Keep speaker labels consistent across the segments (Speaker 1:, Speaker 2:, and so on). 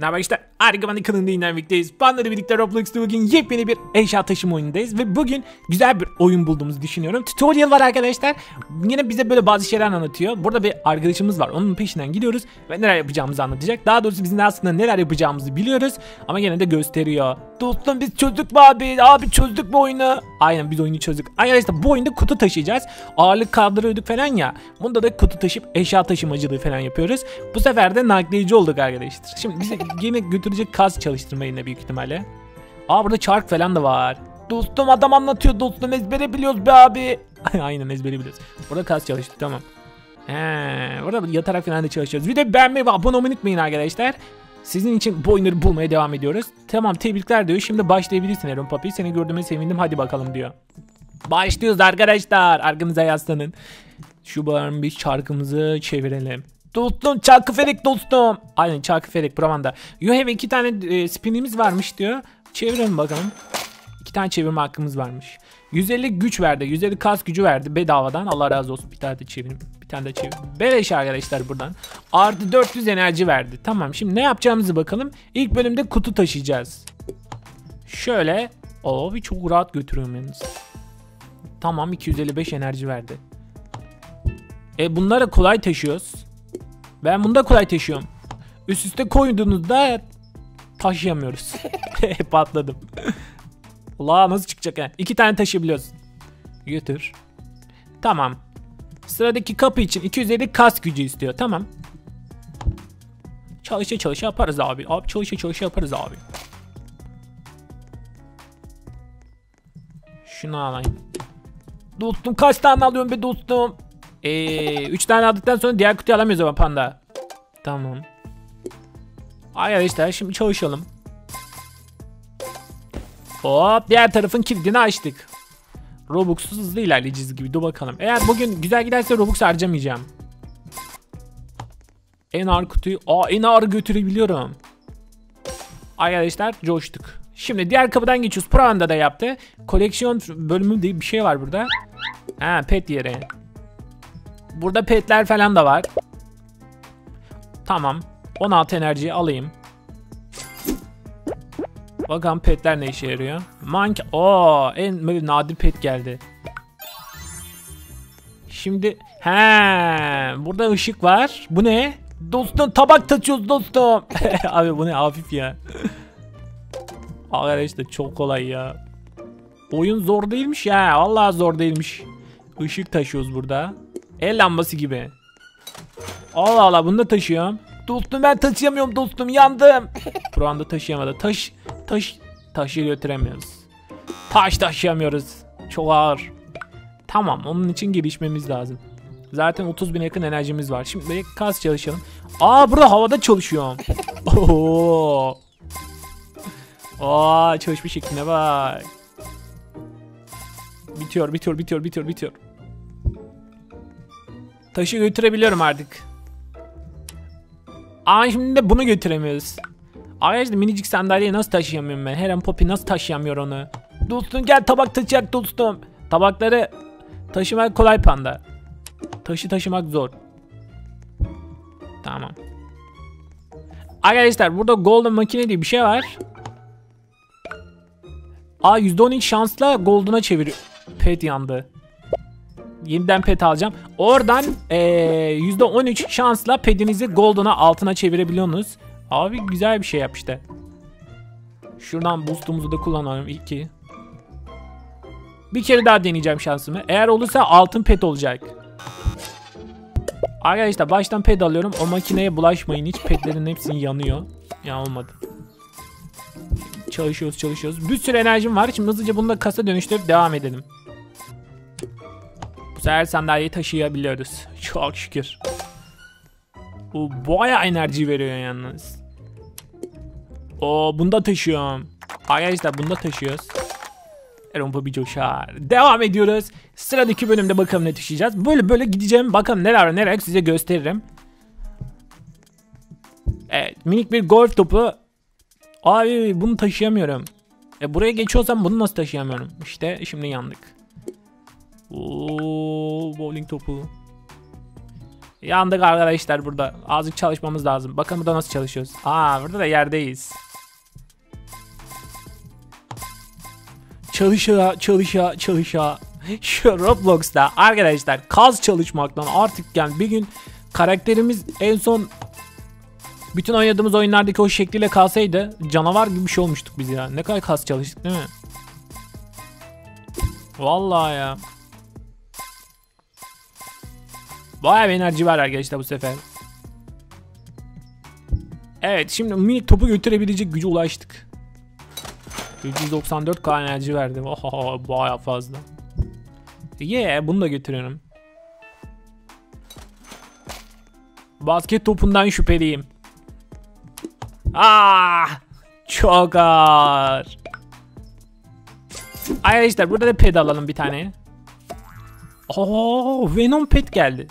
Speaker 1: Ne haber işte Argaman'ın kanalında yine birlikteyiz. Panları birlikte Roblox'ta bugün yepyeni bir eşya taşıma oyunundayız. Ve bugün güzel bir oyun bulduğumuzu düşünüyorum. Tutorial var arkadaşlar. Yine bize böyle bazı şeyler anlatıyor. Burada bir arkadaşımız var. Onun peşinden gidiyoruz. Ve neler yapacağımızı anlatacak. Daha doğrusu bizim de aslında neler yapacağımızı biliyoruz. Ama gene de gösteriyor. Dostum biz çözdük mü abi? Abi çözdük mü oyunu? Aynen biz oyunu çözdük. Arkadaşlar bu oyunda kutu taşıyacağız. Ağırlık kaldırıyorduk falan ya. Bunda da kutu taşıp eşya taşımacılığı falan yapıyoruz. Bu sefer de nakleyici olduk arkadaşlar. Şimdi bize yine götürecek kaz çalıştırma yine büyük ihtimalle. Aa burada çark falan da var. Dostum adam anlatıyor dostum ezbere biliyoruz be abi. Aynen ezbere biliyoruz. Burada kaz çalıştı tamam. He, burada yatarak falan da çalışıyoruz. Bir de beğenmeyi ve abone olmayı unutmayın arkadaşlar. Sizin için bu oyunları bulmaya devam ediyoruz. Tamam tebrikler diyor. Şimdi başlayabilirsin Aaron Papi. Seni gördüğüme sevindim. Hadi bakalım diyor. Başlıyoruz arkadaşlar. Arkanıza yaslanın. Şu bağırın bir çarkımızı çevirelim. Dostum çarkı felek dostum. Aynen çarkı felek Bravanda. You have iki tane e, spinimiz varmış diyor. Çevirelim bakalım. İki tane çevirme hakkımız varmış. 150 güç verdi. 150 kas gücü verdi bedavadan. Allah razı olsun. Bir tane de çevirin. Bir tane de çevir. Beleş arkadaşlar buradan. Artı 400 enerji verdi. Tamam şimdi ne yapacağımızı bakalım. İlk bölümde kutu taşıyacağız. Şöyle. Bir çok rahat götürüyorum yalnız. Tamam 255 enerji verdi. E bunları kolay taşıyoruz. Ben bunu da kolay taşıyorum. Üst üste koyduğunuzda taşıyamıyoruz. Patladım. Allah nasıl çıkacak ha? İki tane taşıyabiliyoruz. Götür. Tamam. Sıradaki kapı için 250 kas gücü istiyor. Tamam. Çalışa çalışa yaparız abi. Abi çalışa çalışa yaparız abi. Şunu alayım. Dostum kaç tane alıyorum be dostum? Eee 3 tane aldıktan sonra diğer kutuyu alamıyoruz ama panda. Tamam. Arkadaşlar şimdi çalışalım. Hop diğer tarafın kilidini açtık. Robux'suz hızlı ilerleyeceğiz gibi. Dur bakalım. Eğer bugün güzel giderse Robux harcamayacağım. En ağır kutuyu... Aa en ağır götürebiliyorum. Arkadaşlar coştuk. Şimdi diğer kapıdan geçiyoruz. Pro anda da yaptı. Koleksiyon bölümü diye bir şey var burada. Ha pet yeri. Burada petler falan da var. Tamam. 16 enerjiyi alayım. Bakalım petler ne işe yarıyor. Mank. Oo, en böyle nadir pet geldi. Şimdi he burada ışık var. Bu ne? Dostum tabak taşıyoruz dostum. Abi bu ne hafif ya. Arkadaşlar çok kolay ya. Oyun zor değilmiş ya. Vallahi zor değilmiş. Işık taşıyoruz burada. El lambası gibi. Allah Allah bunu da taşıyorum. Dostum ben taşıyamıyorum dostum yandım. Pro anda taşıyamadı. Taş taş taşı götüremiyoruz. Taş taşıyamıyoruz. Çok ağır. Tamam onun için gelişmemiz lazım. Zaten 30 bin yakın enerjimiz var. Şimdi kas çalışalım. Aa burada havada çalışıyorum. Oo. Aa çalışma şekline bak. Bitiyor bitiyor bitiyor bitiyor bitiyor. Taşı götürebiliyorum artık. Ama şimdi de bunu götüremiyoruz. Arkadaşlar minicik sandalyeyi nasıl taşıyamıyorum ben? Her an Poppy nasıl taşıyamıyor onu? Dostum gel tabak taşıyacak dostum. Tabakları taşımak kolay panda. Taşı taşımak zor. Tamam. Arkadaşlar burada golden makine diye bir şey var. Aa %12 şansla golden'a çeviriyor. Pet yandı. Yeniden pet alacağım. Oradan ee, %13 şansla pedinizi golden'a altına çevirebiliyorsunuz. Abi güzel bir şey yap işte. Şuradan boostumuzu da kullanalım. 2. Bir kere daha deneyeceğim şansımı. Eğer olursa altın pet olacak. Arkadaşlar baştan pet alıyorum. O makineye bulaşmayın. Hiç petlerin hepsini yanıyor. Ya olmadı. Çalışıyoruz çalışıyoruz. Bir sürü enerjim var. Şimdi hızlıca bunu da kasa dönüştürüp devam edelim. Bu sefer sandalyeyi taşıyabiliyoruz. Çok şükür. Bu baya enerji veriyor yalnız. O bunda taşıyorum. Arkadaşlar bunda taşıyoruz. Erompa bir coşar. Devam ediyoruz. Sıradaki bölümde bakalım ne taşıyacağız. Böyle böyle gideceğim. Bakalım neler neler size gösteririm. Evet minik bir golf topu. Abi bunu taşıyamıyorum. E buraya geçiyorsam bunu nasıl taşıyamıyorum? İşte şimdi yandık. Oo, bowling topu. Yandık arkadaşlar burada. Azıcık çalışmamız lazım. Bakın burada nasıl çalışıyoruz. Aa burada da yerdeyiz. Çalışa çalışa çalışa. Şu Roblox'ta arkadaşlar kaz çalışmaktan artık yani bir gün karakterimiz en son bütün oynadığımız oyunlardaki o şekliyle kalsaydı canavar gibi bir şey olmuştuk biz ya. Ne kadar kas çalıştık değil mi? Vallahi ya. Bayağı bir enerji var arkadaşlar bu sefer. Evet şimdi minik topu götürebilecek gücü ulaştık. 394k enerji verdi. Oho, bayağı fazla. Yeah bunu da götürüyorum. Basket topundan şüpheliyim. Ah! Çok ağır. Arkadaşlar burada da ped alalım bir tane. Oo, Venom pet geldi.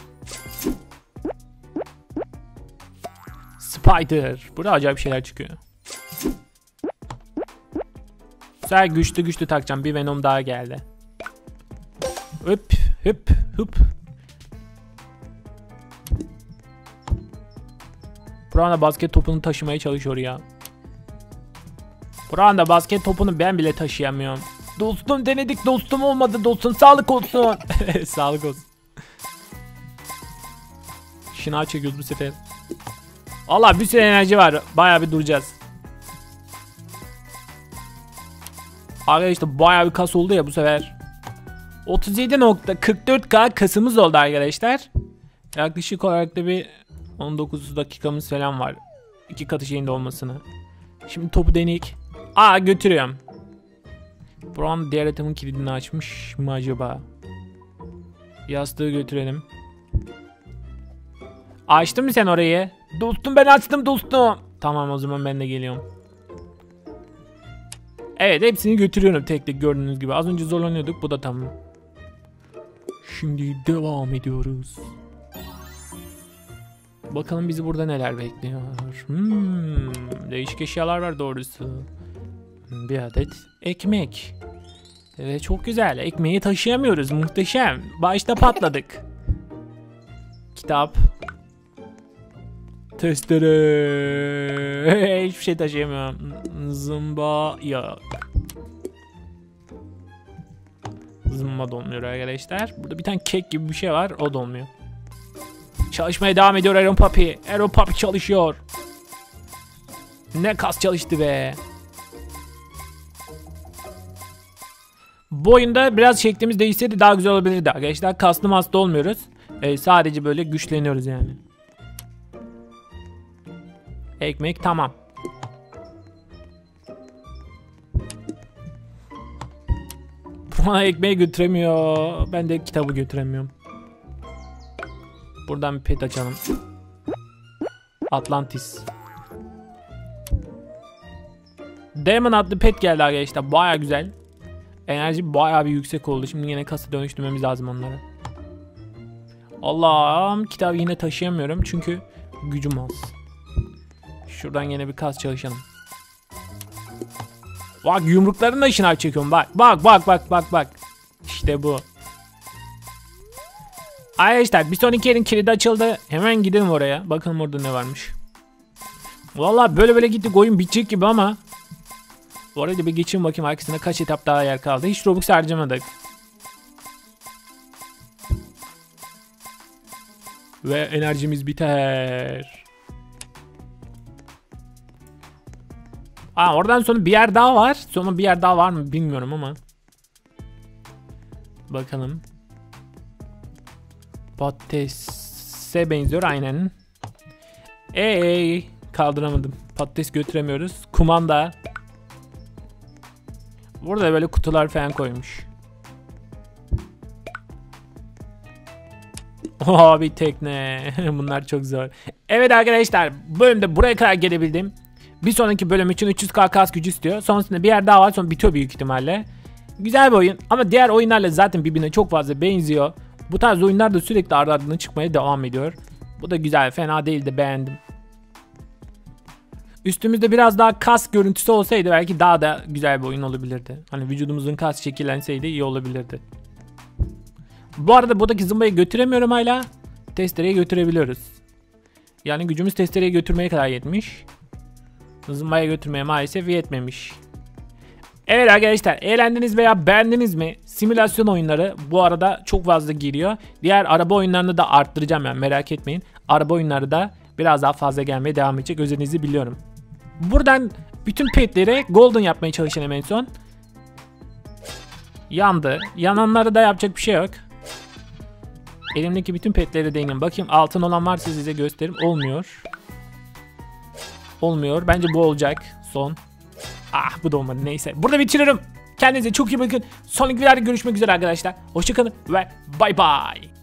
Speaker 1: Spider. Burada acayip şeyler çıkıyor. Güzel güçlü güçlü takacağım. Bir Venom daha geldi. Hıp hıp hıp. Buranın basket topunu taşımaya çalışıyor ya. Buranın basket topunu ben bile taşıyamıyorum. Dostum denedik dostum olmadı dostum sağlık olsun. sağlık olsun. Şınav çekiyoruz bu sefer. Allah bir sürü enerji var. Bayağı bir duracağız. Arkadaşlar bayağı bir kas oldu ya bu sefer. 37.44k kasımız oldu arkadaşlar. Yaklaşık olarak da bir 19 dakikamız falan var. İki katı şeyinde olmasını. Şimdi topu deneyik. Aa götürüyorum. Buran diğer atımın kilidini açmış mı acaba? Yastığı götürelim. Açtın mı sen orayı? Dostum ben açtım dostum. Tamam o zaman ben de geliyorum. Evet hepsini götürüyorum tek tek gördüğünüz gibi. Az önce zorlanıyorduk bu da tamam. Şimdi devam ediyoruz. Bakalım bizi burada neler bekliyor. Hmm, değişik eşyalar var doğrusu. Bir adet ekmek. Evet çok güzel. Ekmeği taşıyamıyoruz. Muhteşem. Başta patladık. Kitap. Testere. Hiçbir şey taşıyamıyorum. Zımba yok. Zımba dolmuyor arkadaşlar. Burada bir tane kek gibi bir şey var. O dolmuyor. Çalışmaya devam ediyor Aaron Papi. Aaron Papi çalışıyor. Ne kas çalıştı be. Bu oyunda biraz şeklimiz değişseydi daha güzel olabilirdi arkadaşlar. Kaslı hasta olmuyoruz. Ee, sadece böyle güçleniyoruz yani. Ekmek tamam. Bana ekmeği götüremiyor. Ben de kitabı götüremiyorum. Buradan bir pet açalım. Atlantis. Demon adlı pet geldi arkadaşlar. Baya güzel. Enerji baya bir yüksek oldu. Şimdi yine kasa dönüştürmemiz lazım onları. Allah'ım kitabı yine taşıyamıyorum. Çünkü gücüm az. Şuradan yine bir kas çalışalım. Bak yumruklarını da şınav çekiyorum bak. Bak bak bak bak bak. İşte bu. Arkadaşlar bir sonraki yerin kilidi açıldı. Hemen gidelim oraya. Bakalım orada ne varmış. Valla böyle böyle gittik oyun bitecek gibi ama. Oraya da bir geçeyim bakayım arkasında kaç etap daha yer kaldı. Hiç Robux harcamadık. Ve enerjimiz biter. Aa oradan sonra bir yer daha var. Sonra bir yer daha var mı bilmiyorum ama. Bakalım. Patatese benziyor aynen. Ey kaldıramadım. Patates götüremiyoruz. Kumanda. Burada böyle kutular falan koymuş. Oha bir tekne. Bunlar çok zor. Evet arkadaşlar bölümde buraya kadar gelebildim. Bir sonraki bölüm için 300k kas gücü istiyor. Sonrasında bir yer daha var sonra bitiyor büyük ihtimalle. Güzel bir oyun ama diğer oyunlarla zaten birbirine çok fazla benziyor. Bu tarz oyunlar da sürekli ardı ardına çıkmaya devam ediyor. Bu da güzel fena değildi beğendim. Üstümüzde biraz daha kas görüntüsü olsaydı belki daha da güzel bir oyun olabilirdi. Hani vücudumuzun kas şekillenseydi iyi olabilirdi. Bu arada buradaki zımbayı götüremiyorum hala. testereye götürebiliyoruz. Yani gücümüz testereye götürmeye kadar yetmiş. Zımbaya götürmeye maalesef yetmemiş. Evet arkadaşlar eğlendiniz veya beğendiniz mi? Simülasyon oyunları bu arada çok fazla giriyor. Diğer araba oyunlarını da arttıracağım yani merak etmeyin. Araba oyunları da biraz daha fazla gelmeye devam edecek. Özelinizi biliyorum. Buradan bütün petleri golden yapmaya çalışın en son. Yandı. Yananları da yapacak bir şey yok. Elimdeki bütün petleri deneyin. Bakayım altın olan varsa size göstereyim. Olmuyor. Olmuyor. Bence bu olacak. Son. Ah bu da olmadı. Neyse. Burada bitiririm. Kendinize çok iyi bakın. Sonraki videolarda görüşmek üzere arkadaşlar. Hoşçakalın ve bay bay.